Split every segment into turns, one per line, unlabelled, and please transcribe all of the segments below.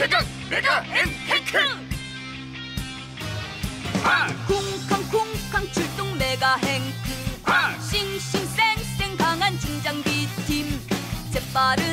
최강 메가 앤 탱크 아!
쿵쾅쿵쾅 출동 메가 행크
아!
싱싱 쌩쌩 강한 중장비 팀 재빠른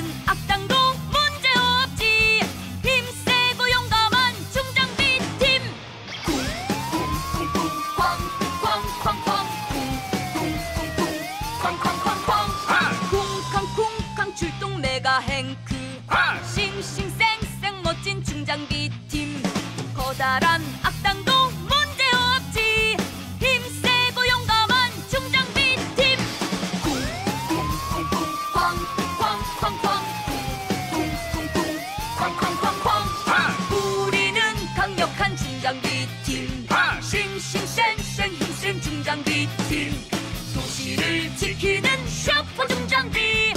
心深
深阴险紧张的听，熟悉的机器能说不紧张的。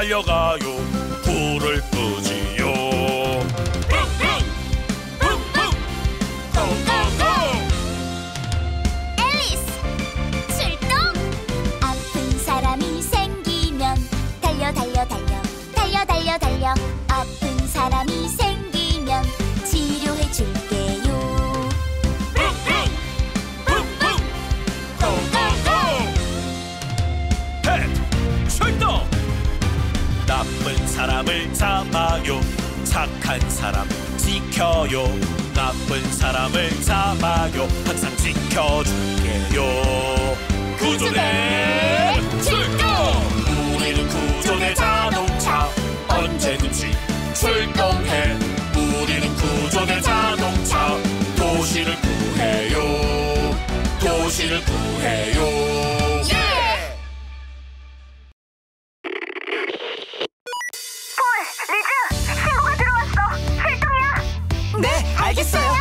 달려가
알겠어요.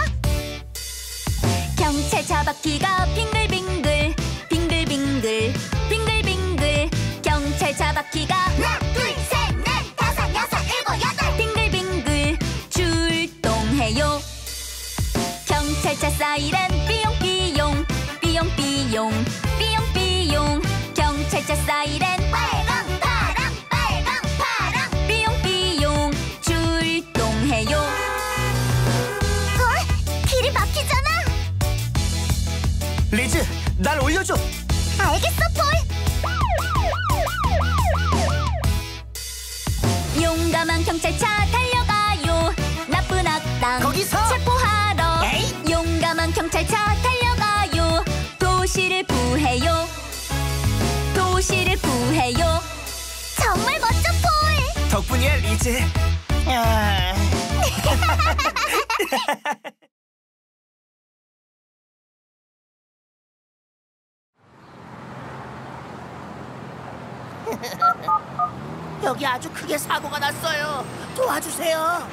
경찰차 바퀴가 빙글빙글 빙글빙글 빙글빙글 경찰차 바퀴가 하나 둘셋넷 다섯 여섯 일곱 여덟 빙글빙글 출동해요. 경찰차 사이렌 삐용삐용 삐용삐용 삐용삐용 경찰차
사이렌
리즈. 아... 여기 아주 크게 사고가 났어요. 도와주세요.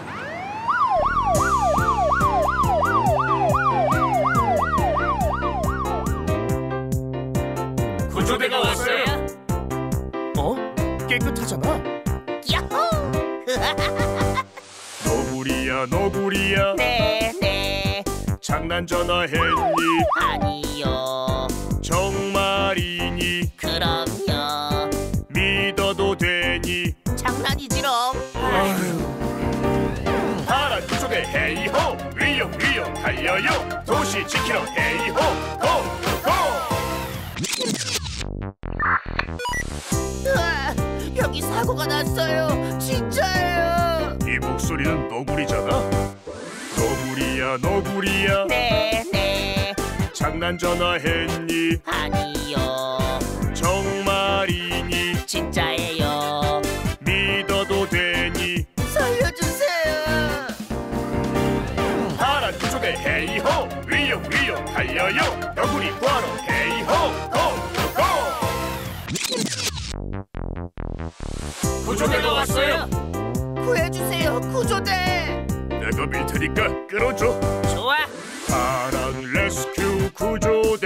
구조대가 왔어요.
어? 깨끗하잖아.
너구리야 너구리야.
네, 네.
장난 전화했니?
아니요.
정말이니?
그럼요.
믿어도 되니?
장난이지롱.
파란 구조대 헤이호. 위용 위용 달려요. 도시 지키러 헤이호. 고고
사고가 났어요. 진짜예요.
이 목소리는 너구리잖아 너구리야 너구리야
네, 네.
장난 전화했니
아니요.
정말이니
진짜예요.
믿어도 되니
살려주세요.
파란 구조대 헤이호 위용 위용 달려요 너구리 구하러 헤이호 고 구조대가 왔어요
구해주세요, 구조대.
내가 밀 테니까 끌어줘
좋아.
파랑 레스큐 구조대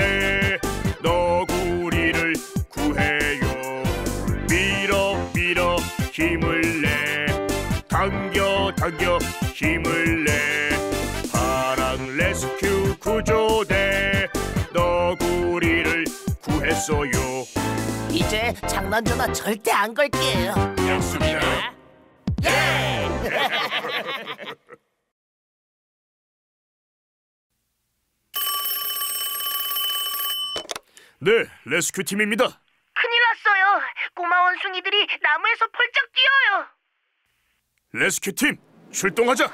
이제 장난 전화 절대 안 걸게요.
약속이다 네 rescue 팀입니다
큰일 났어요. 꼬마 원숭이들이 나무에서 펄쩍 뛰어요.
rescue 팀 출동하자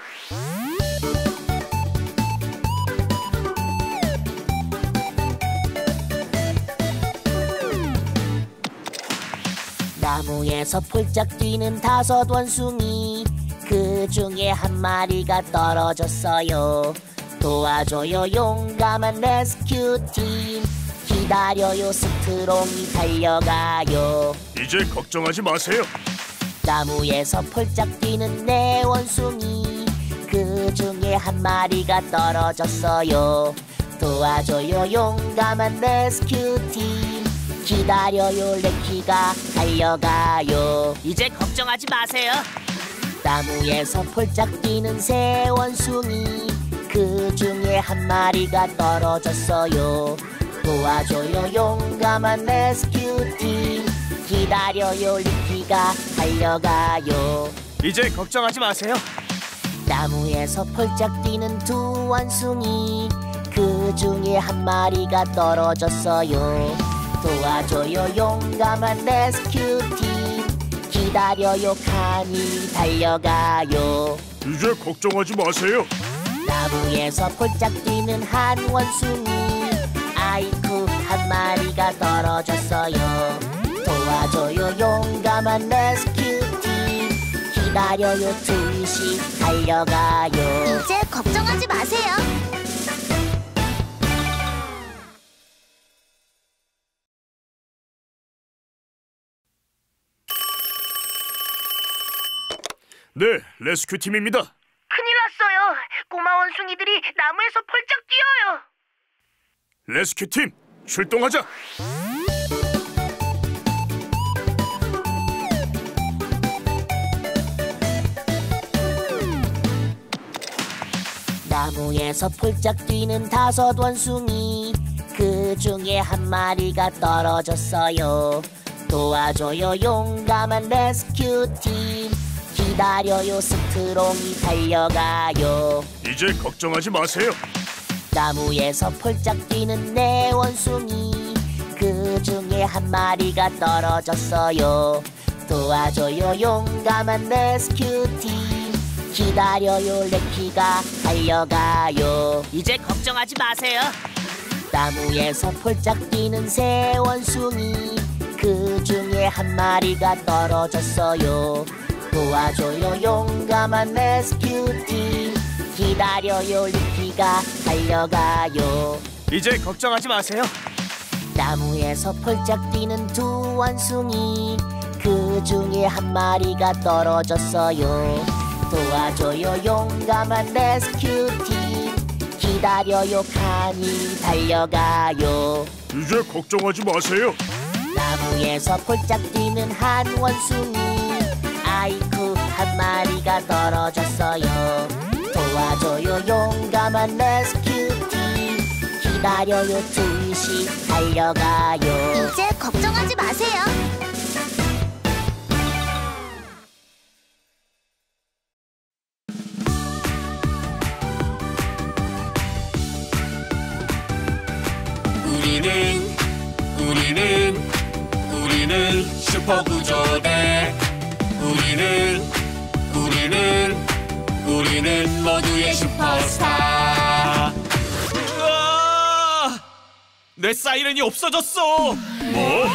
나무에서 폴짝 뛰는 다섯 원숭이 그 중에 한 마리가 떨어졌어요. 도와줘요 용감한 레스큐팀. 기다려요 스트롱이 달려가요.
이제 걱정하지 마세요.
나무에서 폴짝 뛰는 네 원숭이 그 중에 한 마리가 떨어졌어요. 도와줘요 용감한 레스큐팀 기다려요 레키가 달려가요. 이제 걱정하지 마세요. 나무에서 폴짝 뛰는 새 원숭이 그 중에 한 마리가 떨어졌어요. 도와줘요 용감한 레스큐팀 기다려요 리키가 달려가요.
이제 걱정하지 마세요.
나무에서 폴짝 뛰는 두 원숭이 그 중에 한 마리가 떨어졌어요 도와줘요. 용감한 레스큐팀 기다려요. 칸이 달려가요.
이제 걱정하지 마세요.
나무에서 폴짝 뛰는 한 원숭이. 아이쿠 한 마리가 떨어졌어요. 도와줘요. 용감한 레스큐팀 기다려요. 둘씩 달려가요.
이제 걱정하지 마세요
네 rescue 팀입니다.
큰일 났어요. 꼬마 원숭이들이 나무에서 펄쩍 뛰어요.
rescue 팀 출동하자.
나무에서 폴짝 뛰는 다섯 원숭이. 그 중에 한 마리가 떨어졌어요. 도와줘요 용감한 rescue 팀 기다려요. 스트롱이 달려가요.
이제 걱정하지 마세요.
나무에서 폴짝 뛰는 네 원숭이. 그 중에 한 마리가 떨어졌어요. 도와줘요 용감한 rescue팀 기다려요 레키가 달려가요. 이제 걱정하지 마세요. 나무에서 폴짝 뛰는 새 원숭이. 그 중에 한 마리가 떨어졌어요 도와줘요. 용감한 레스큐팀 기다려요. 리키가 달려가요.
이제 걱정하지 마세요.
나무에서 폴짝 뛰는 두 원숭이. 그 중에 한 마리가 떨어졌어요. 도와줘요. 용감한 레스큐팀 기다려요. 칸이 달려가요.
이제 걱정하지 마세요.
나무에서 폴짝 뛰는 한 원숭이 한 마리가 떨어졌어요. 도와줘요 용감한 레스큐팀 기다려요 둘씩 달려가요.
이제 걱정하지 마세요.
우리는 우리는 우리는 슈퍼구조대. 우리는 우리는 모두의 슈퍼스타
으아! 내 사이렌이 없어졌어.
뭐?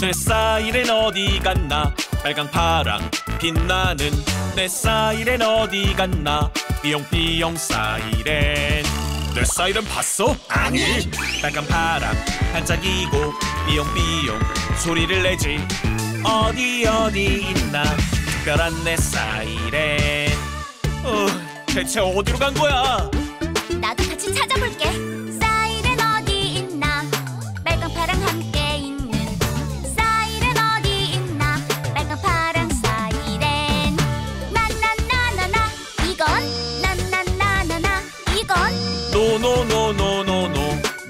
내 사이렌 어디 갔나? 빨강 파랑 빛나는 내 사이렌 어디 갔나? 삐용삐용 사이렌. 내 사이렌 봤어? 아니. 빨강 파랑 반짝이고 삐용삐용 소리를 내지. 어디 어디 있나? 특별한 내 사이렌. 어, 대체 어디로 간 거야?
나도 같이 찾아볼게. 사이렌 어디 있나? 빨강 파랑 함께 있는 사이렌 어디 있나? 빨강 파랑 사이렌. 나나나나나 이건 나나나나나 이건
노노노노노노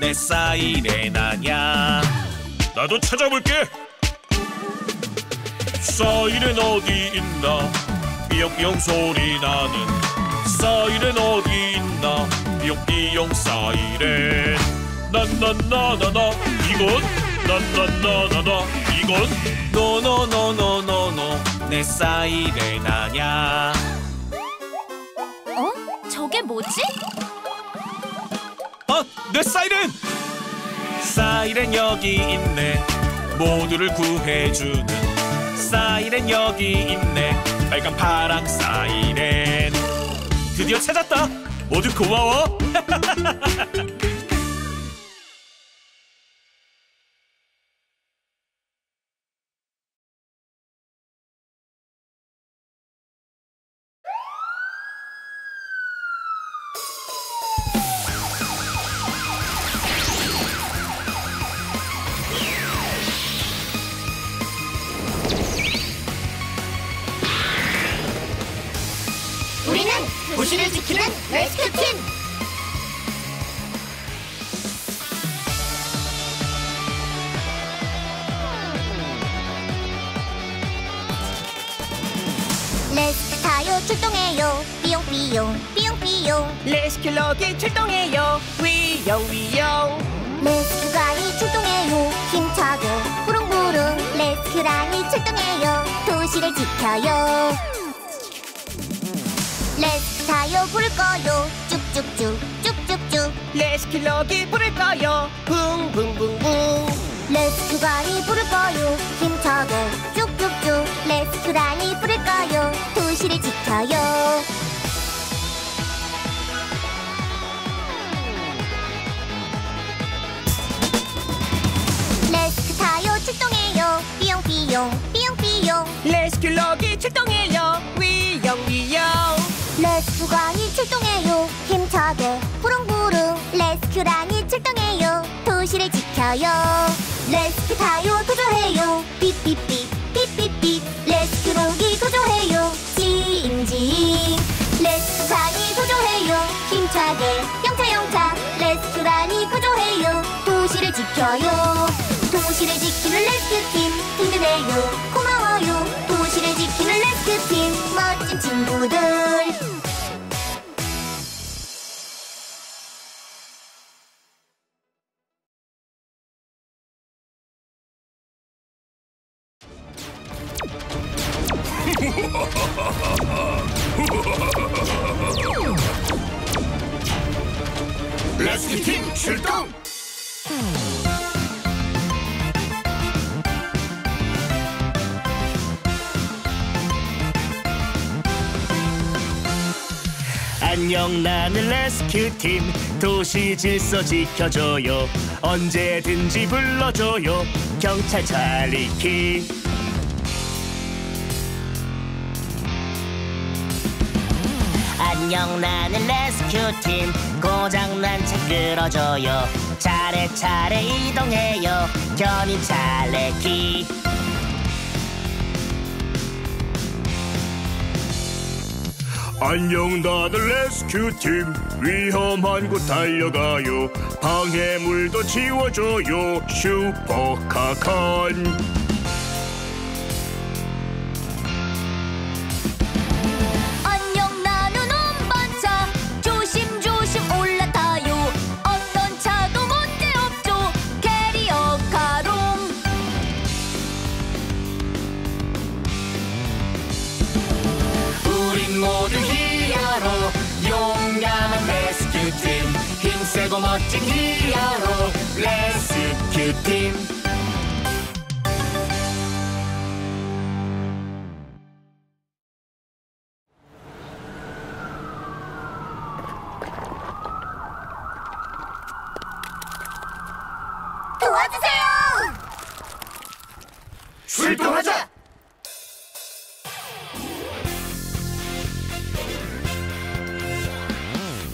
내 사이렌 아냐 나도 찾아볼게 사이렌 어디 있나 삐용삐용 소리 나는 사이렌 어디 있나 삐용삐용 사이렌 난난나나나 이건 난난나나나 이건 노노노노노노 내 사이렌 아냐
어? 저게 뭐지?
아, 내 사이렌! 사이렌 여기 있네. 모두를 구해주는 사이렌 여기 있네. 빨강 파랑 사이렌. 드디어 찾았다. 모두 고마워.
도시를 지키는 rescue팀. rescue 타요 출동해요. 삐용삐용 삐용삐용.
rescue럭이 출동해요. 위용 위용
rescue 가이 출동해요. 힘차게 부릉부릉. rescue랑이 출동해요. 도시를 지켜요. rescue 타요. 불을 꺼요. 쭉쭉쭉 쭉쭉쭉.
레스큐럭이 불을 꺼요. 붕붕붕붕.
레스큐가이 불을 꺼요. 힘차게 쭉쭉쭉. 레스큐랑이 불을 꺼요. 도시를 지켜요 rescue가이 출동해요. 힘차게 부릉부릉. rescue랑이 출동해요. 도시를 지켜요. rescue 타요. 구조해요. 삐삐삐. 삐삐삐. rescue럭이 구조해요. 지잉지잉 rescue가이 구조해요. 힘차게 영차영차. rescue랑이 구조해요. 도시를 지켜요. 도시를 지키는 rescue팀. 든든해요
나는 rescue팀. 도시 질서 지켜줘요. 언제든지 불러줘요. 경찰차 리키 안녕 나는 rescue팀. 고장난 차 끌어줘요. 차례차례 이동해요. 견인차 레키
안녕 나는 레스큐팀. 위험한 곳 달려가요. 방해물도 지워줘요. 슈퍼카칸
힘세고 멋진 히어로. 레스큐팀.
도와주세요!
출동하자!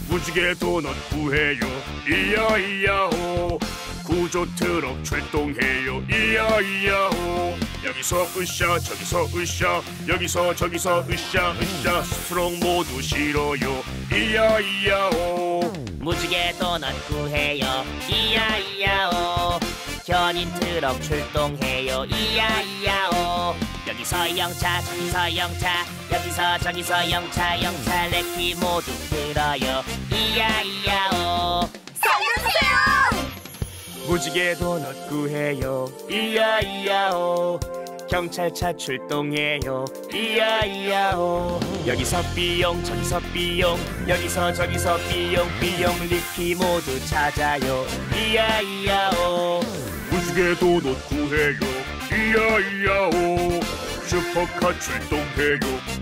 무지개 도넛 구해요 이야 이야호. 구조 트럭 출동해요. 이야 이야호. 여기서 으쌰 저기서 으쌰 여기서 저기서 으쌰 으쌰. 스트롱 모두 실어요. 이야 이야호.
무지개 도넛 구해요. 이야 이야오 견인 트럭 출동해요. 이야 이야오 여기서 영차 저기서 영차. 여기서 저기서 영차 영차. 레키 모두 들어요. 이야 이야오
살려주세요!
무지개 도넛 구해요. 이야 이야오. 경찰차 출동해요. 이야 이야오. 여기서 삐용 저기서 삐용. 여기서 저기서 삐용 삐용. 리키 모두 찾아요. 이야 이야오.
무지개 도넛 구해요. 이야 이야오 슈퍼카 출동해요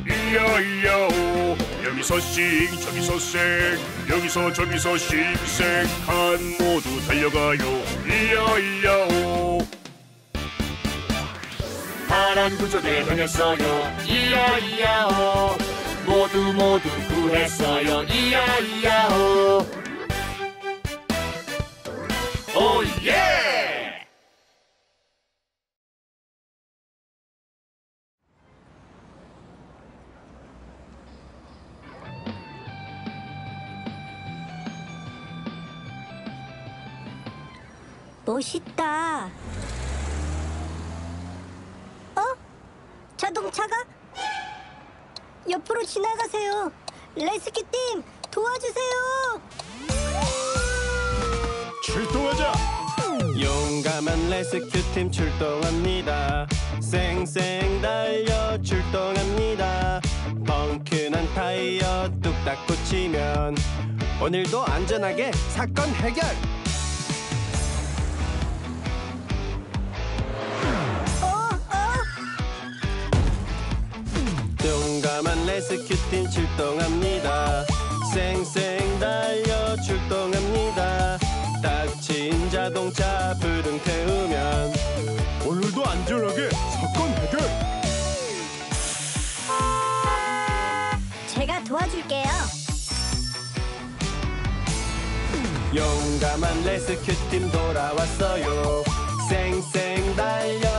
이야 이야 오. 여기서 싱 저기서 쌩. 여기서 저기서 싱쌩. 칸 모두 달려가요. 이야 이야 오.
파란 구조대 변했어요. 이야 이야 오. 모두 모두 구했어요. 이야 이야 오. 오예
멋있다. 어? 자동차가? 옆으로 지나가세요. 레스큐팀 도와주세요.
출동하자
용감한 레스큐팀 출동합니다. 쌩쌩 달려 출동합니다. 펑크난 타이어 뚝딱 고치면 오늘도 안전하게 사건 해결. 레스큐팀 출동합니다. 쌩쌩 달려 출동합니다. 다친 자동차 불응 태우면 오늘도 안전하게 사건 해결.
제가 도와줄게요.
용감한 레스큐팀 돌아왔어요. 쌩쌩 달려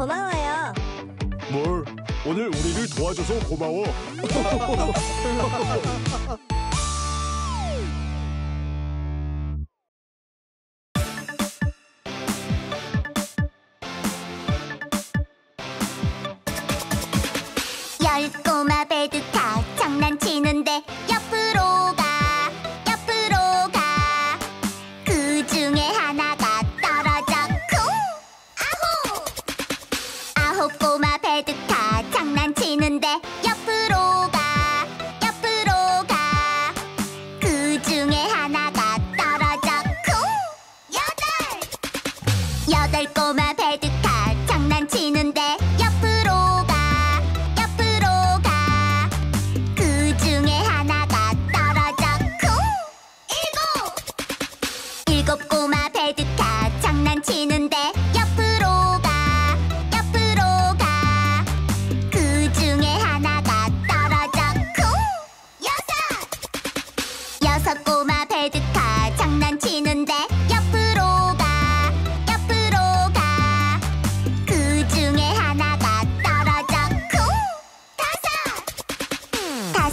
고마워요. 뭘?
오늘 우리를 도와줘서 고마워.
열 꼬마 배드 다 장난치는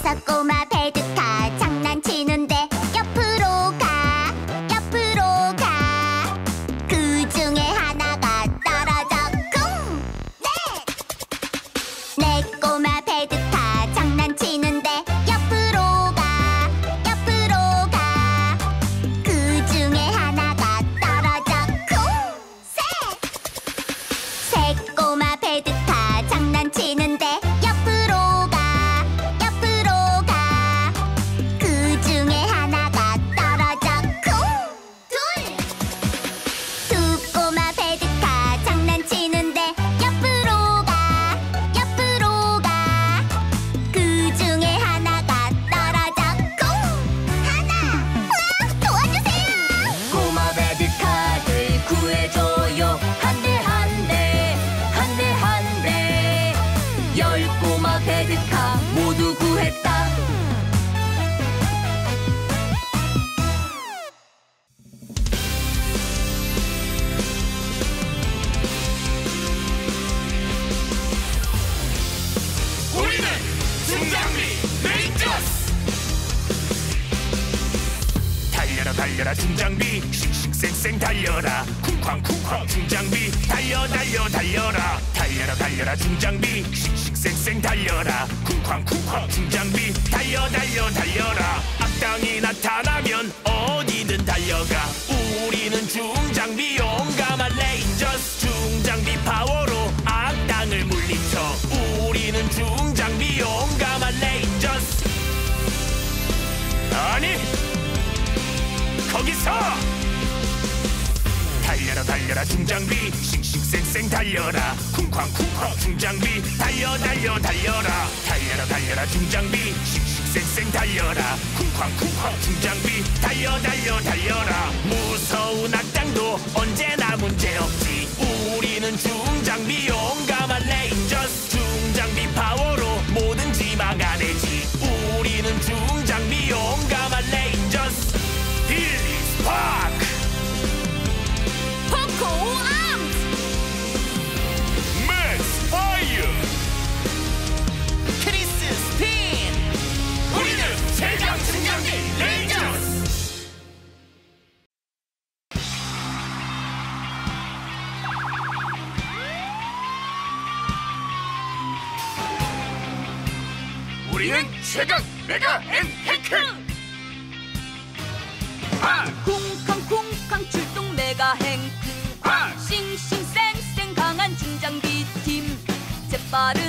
そこまで 레드카
모두 구했다.
달려라. 쿵쾅쿵쾅 중장비. 달려 달려 달려라. 달려라 달려라 중장비. 씩씩쌩쌩 달려라. 쿵쾅쿵쾅 중장비. 달려 달려 달려라. 무서운 악당도 언제나 문제없지. 우리는 중장비 용감한 최강 메가 앤 탱크 아!
쿵쾅 쿵쾅 출동 메가 행크
아!
싱싱 쌩쌩 강한 중장비 팀 재빠른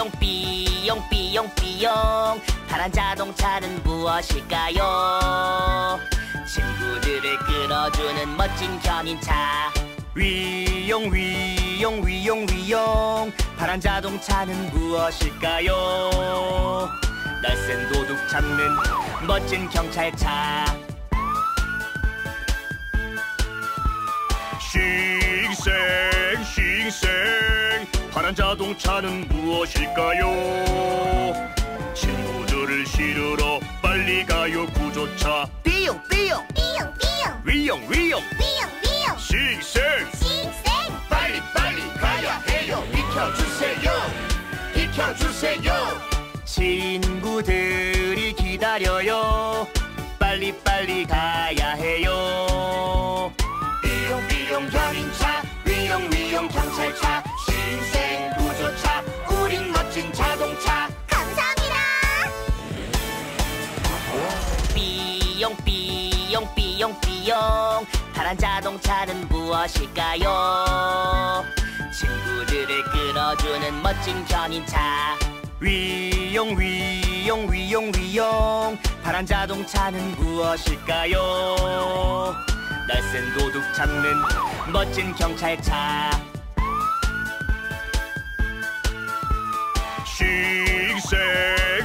삐용 삐용 삐용 삐용. 파란 자동차는 무엇일까요? 친구들을 끌어주는 멋진 견인차. 위용 위용 위용 위용. 파란 자동차는 무엇일까요? 날쌘 도둑 잡는 멋진 경찰차.
싱생 싱생 파란 자동차는 무엇일까요? 친구들을 실으러 빨리 가요 구조차.
삐용 삐용.
삐용 삐용.
위용 위용
삐용 삐용.
싱생.
싱생.
빨리 빨리 가야 해요. 비켜주세요. 비켜주세요.
친구들이 기다려요. 빨리 빨리 가야 해요.
삐용 삐용 견인차 위용 위용 경찰차
삐용 파란 자동차는 무엇일까요? 친구들을 끌어주는 멋진 견인차 위용 위용 위용 위용 파란 자동차는 무엇일까요? 날쌘 도둑 잡는 멋진 경찰차
싱생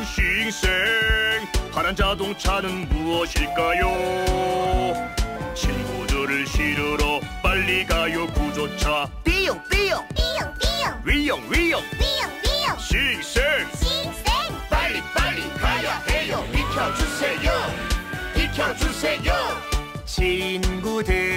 싱생 파란 자동차는 무엇일까요? 친구들을 실으러 빨리 가요 구조차.
삐용 삐용.
삐용 삐용.
위용 위용.
삐용 삐용.
싱생.
싱생.
빨리 빨리 가야 해요. 비켜주세요. 비켜주세요.
친구들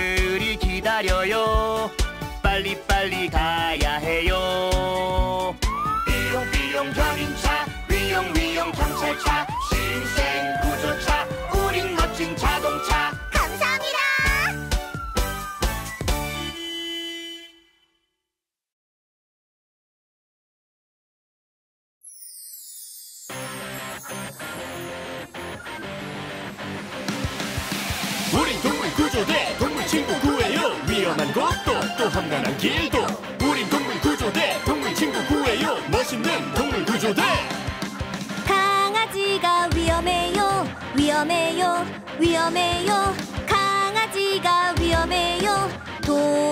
험난한 길도 우린 동물 구조대 동물 친구 구해요. 멋있는 동물 구조대.
강아지가 위험해요 위험해요 위험해요. 강아지가 위험해요. 도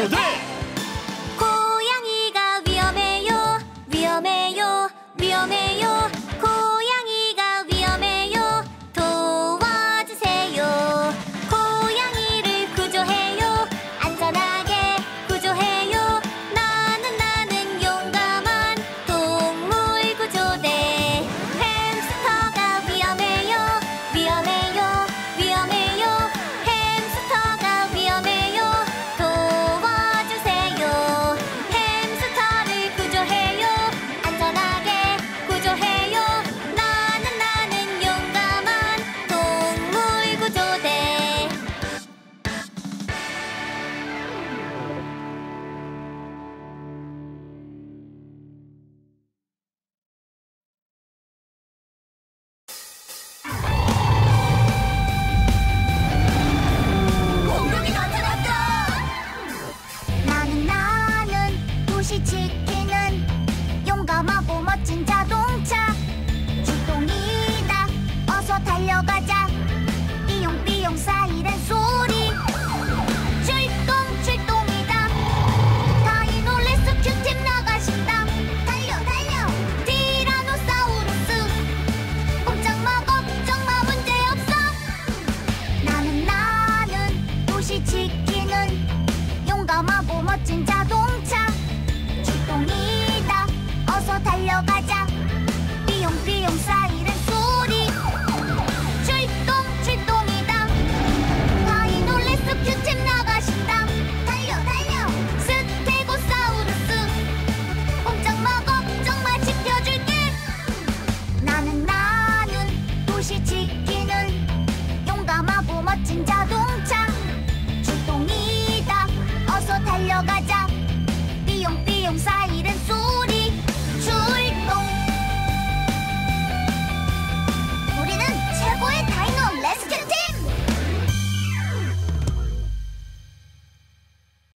험난